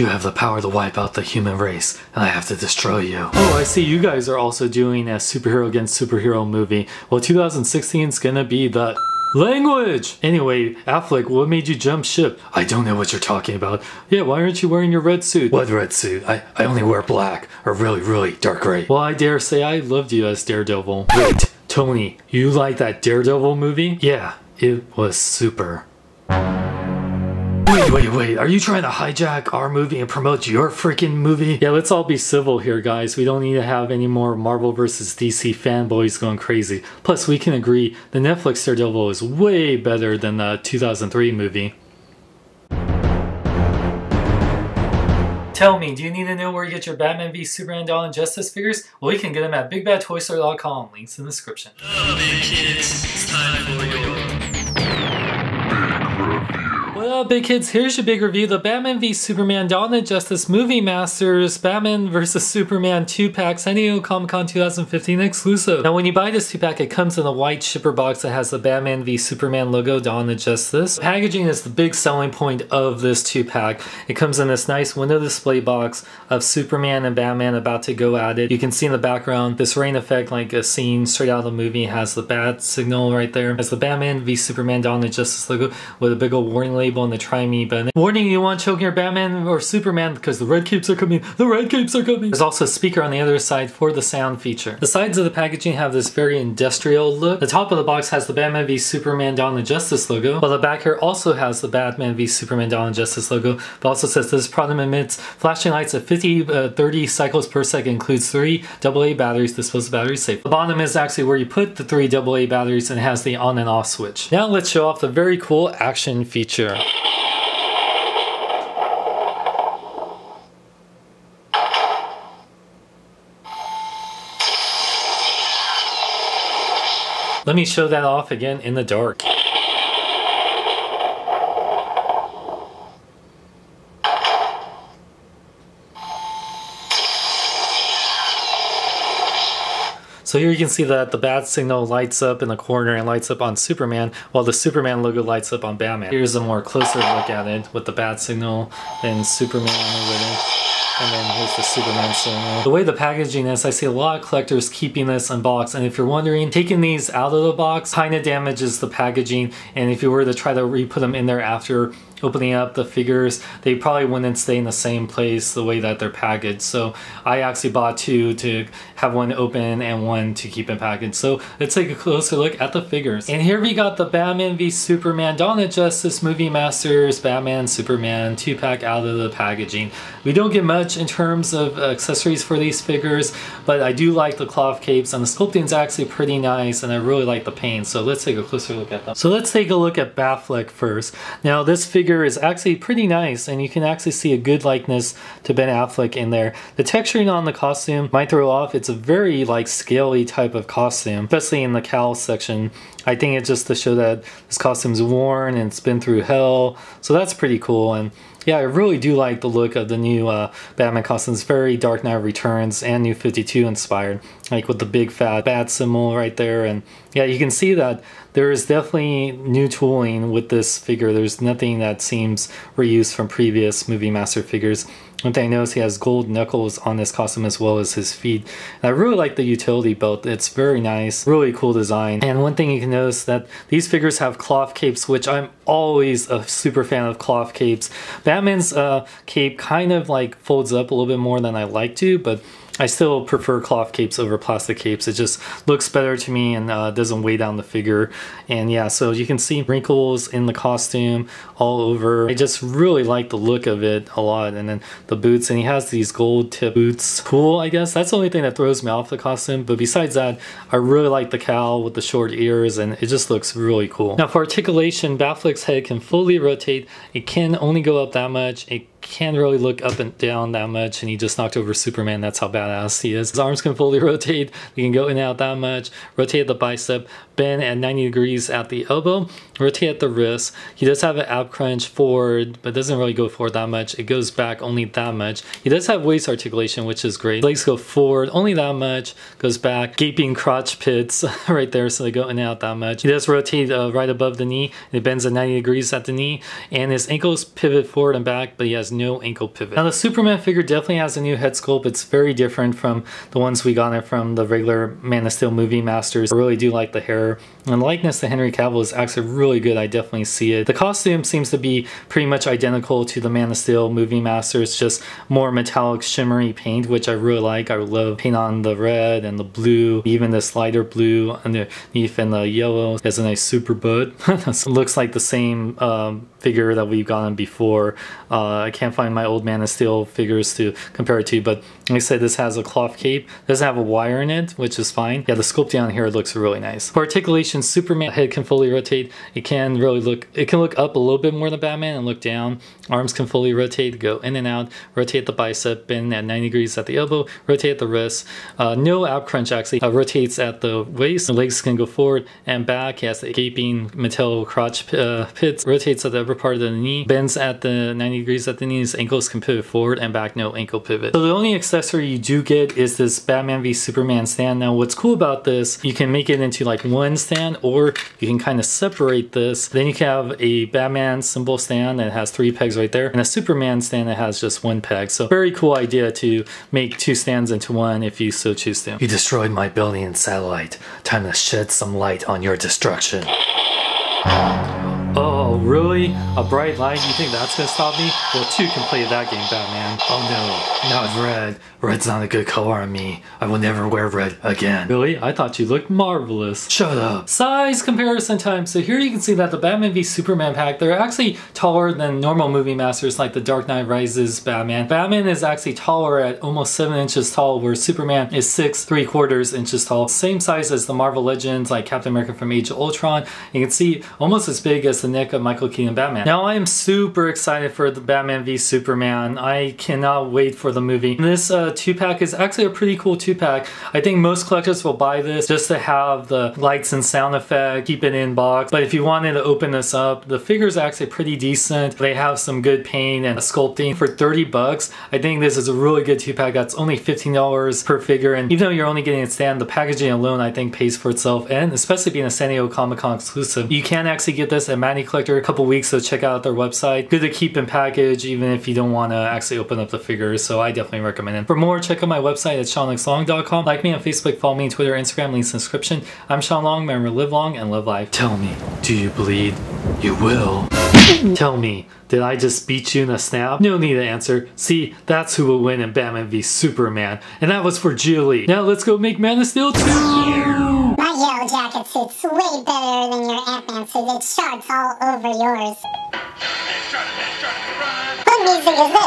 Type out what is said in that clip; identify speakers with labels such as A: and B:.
A: You have the power to wipe out the human race, and I have to destroy you. Oh, I see you guys are also doing a superhero against superhero movie. Well, 2016 is gonna be the Language! Anyway, Affleck, what made you jump ship? I don't know what you're talking about. Yeah, why aren't you wearing your red suit? What red suit? I, I only wear black, or really, really dark gray. Well, I dare say I loved you as Daredevil. Wait, Tony, you like that Daredevil movie? Yeah, it was super. Wait, wait, wait. Are you trying to hijack our movie and promote your freaking movie? Yeah, let's all be civil here, guys. We don't need to have any more Marvel vs. DC fanboys going crazy. Plus, we can agree the Netflix Daredevil is way better than the 2003 movie. Tell me, do you need to know where you get your Batman v Superman Dawn of Justice figures? Well, you can get them at BigBadToyStore.com. Links in the description. What up, big kids? Here's your big review. The Batman v Superman Dawn of Justice Movie Masters Batman vs. Superman 2-pack San Diego Comic-Con 2015 exclusive. Now, when you buy this 2-pack, it comes in a white shipper box that has the Batman v Superman logo, Dawn of Justice. Packaging is the big selling point of this 2-pack. It comes in this nice window display box of Superman and Batman about to go at it. You can see in the background this rain effect like a scene straight out of the movie. Has the bat signal right there. It has the Batman v Superman Dawn of Justice logo with a big old warning label and the try me button. Warning, you want choking your Batman or Superman because the red capes are coming. The red capes are coming. There's also a speaker on the other side for the sound feature. The sides of the packaging have this very industrial look. The top of the box has the Batman v Superman Dawn of Justice logo, while the back here also has the Batman v Superman Dawn of Justice logo, but also says this product emits flashing lights at 50, uh, 30 cycles per second, includes three AA batteries, disposable batteries safe. The bottom is actually where you put the three AA batteries and has the on and off switch. Now let's show off the very cool action feature. Let me show that off again in the dark. So here you can see that the bat signal lights up in the corner and lights up on Superman, while the Superman logo lights up on Batman. Here's a more closer look at it with the bat signal and Superman over it. And then here's the Superman signal. The way the packaging is, I see a lot of collectors keeping this unboxed. And if you're wondering, taking these out of the box kind of damages the packaging. And if you were to try to re-put them in there after opening up the figures, they probably wouldn't stay in the same place the way that they're packaged. So I actually bought two to have one open and one to keep in package. So let's take a closer look at the figures. And here we got the Batman v Superman Dawn of Justice Movie Masters Batman Superman 2-pack out of the packaging. We don't get much in terms of accessories for these figures, but I do like the cloth capes and the sculpting is actually pretty nice and I really like the paint. So let's take a closer look at them. So let's take a look at Batfleck first. Now this figure figure is actually pretty nice and you can actually see a good likeness to Ben Affleck in there. The texturing on the costume might throw off. It's a very like scaly type of costume, especially in the cowl section. I think it's just to show that this costume's worn and it's been through hell. So that's pretty cool. And yeah, I really do like the look of the new uh, Batman costumes. Very Dark Knight Returns and New 52 inspired. Like with the big fat bat symbol right there. And yeah, you can see that there is definitely new tooling with this figure. There's nothing that seems reused from previous Movie Master figures. One thing I noticed he has gold knuckles on his costume as well as his feet. And I really like the utility belt. It's very nice, really cool design. And one thing you can notice that these figures have cloth capes, which I'm always a super fan of cloth capes. Batman's uh, cape kind of like folds up a little bit more than I like to, but I still prefer cloth capes over plastic capes. It just looks better to me and uh, doesn't weigh down the figure. And yeah, so you can see wrinkles in the costume all over. I just really like the look of it a lot. And then the boots, and he has these gold tip boots. Cool, I guess. That's the only thing that throws me off the costume. But besides that, I really like the cowl with the short ears and it just looks really cool. Now for articulation, Batfleck's head can fully rotate. It can only go up that much. It can't really look up and down that much and he just knocked over Superman. That's how badass he is. His arms can fully rotate. He can go in and out that much. Rotate the bicep, bend at 90 degrees at the elbow, rotate at the wrist. He does have an ab crunch forward, but doesn't really go forward that much. It goes back only that much. He does have waist articulation, which is great. Legs go forward only that much, goes back. Gaping crotch pits right there, so they go in and out that much. He does rotate uh, right above the knee. It bends at 90 degrees at the knee, and his ankles pivot forward and back, but he has no ankle pivot. Now the Superman figure definitely has a new head sculpt. It's very different from the ones we got it from the regular Man of Steel movie masters. I really do like the hair. And the likeness to Henry Cavill is actually really good. I definitely see it. The costume seems to be pretty much identical to the Man of Steel movie masters, just more metallic shimmery paint, which I really like. I love paint on the red and the blue, even this lighter blue underneath and the yellow has a nice super bud. looks like the same um, figure that we've gotten before. Uh, I can't find my old Man of Steel figures to compare it to, but like I said, this has a cloth cape. It doesn't have a wire in it, which is fine. Yeah, the sculpt down here looks really nice. For articulation, Superman head can fully rotate. It can really look, it can look up a little bit more than Batman and look down. Arms can fully rotate, go in and out, rotate the bicep, bend at 90 degrees at the elbow, rotate the wrist. Uh, no ab crunch actually, uh, rotates at the waist. The legs can go forward and back. He has the gaping metal crotch uh, pits, rotates at the upper part of the knee, bends at the 90 degrees at the knees, ankles can pivot forward and back, no ankle pivot. So the only accessory you do get is this Batman v Superman stand. Now what's cool about this, you can make it into like one stand or you can kind of separate this. Then you can have a Batman symbol stand that has three pegs right there and a Superman stand that has just one peg. So very cool idea to make two stands into one if you so choose to.
B: You destroyed my building and satellite. Time to shed some light on your destruction.
A: Oh, really? A bright light? You think that's gonna stop me? Well, two can play that game, Batman.
B: Oh no, not red. Red's not a good color on me. I will never wear red again.
A: Really? I thought you looked marvelous.
B: Shut up.
A: Size comparison time. So here you can see that the Batman v Superman pack, they're actually taller than normal movie masters like the Dark Knight Rises Batman. Batman is actually taller at almost 7 inches tall, where Superman is 6 3 quarters inches tall. Same size as the Marvel Legends like Captain America from Age of Ultron. You can see almost as big as the neck of Michael Keaton Batman. Now I am super excited for the Batman v Superman. I cannot wait for the movie. This uh, two pack is actually a pretty cool two pack. I think most collectors will buy this just to have the lights and sound effect, keep it in box. But if you wanted to open this up, the figure is actually pretty decent. They have some good paint and sculpting for 30 bucks. I think this is a really good two pack. That's only $15 per figure. And even though you're only getting a stand, the packaging alone I think pays for itself. And especially being a San Diego Comic Con exclusive, you can actually get this at Matty Collector a couple weeks, so check out their website. Good to keep in package even if you don't want to actually open up the figures, so I definitely recommend it. For more, check out my website at SeanxLong.com. Like me on Facebook, follow me on Twitter, Instagram, links in the description. I'm Sean Long, remember live long and live life.
B: Tell me, do you bleed? You will.
A: Tell me, did I just beat you in a snap? No need to answer. See, that's who will win in Batman v Superman. And that was for Julie. Now let's go make Man of Steel 2!
C: Yellow jacket suit's way better than your Ant-Man suit. It shards all over yours. What music is this?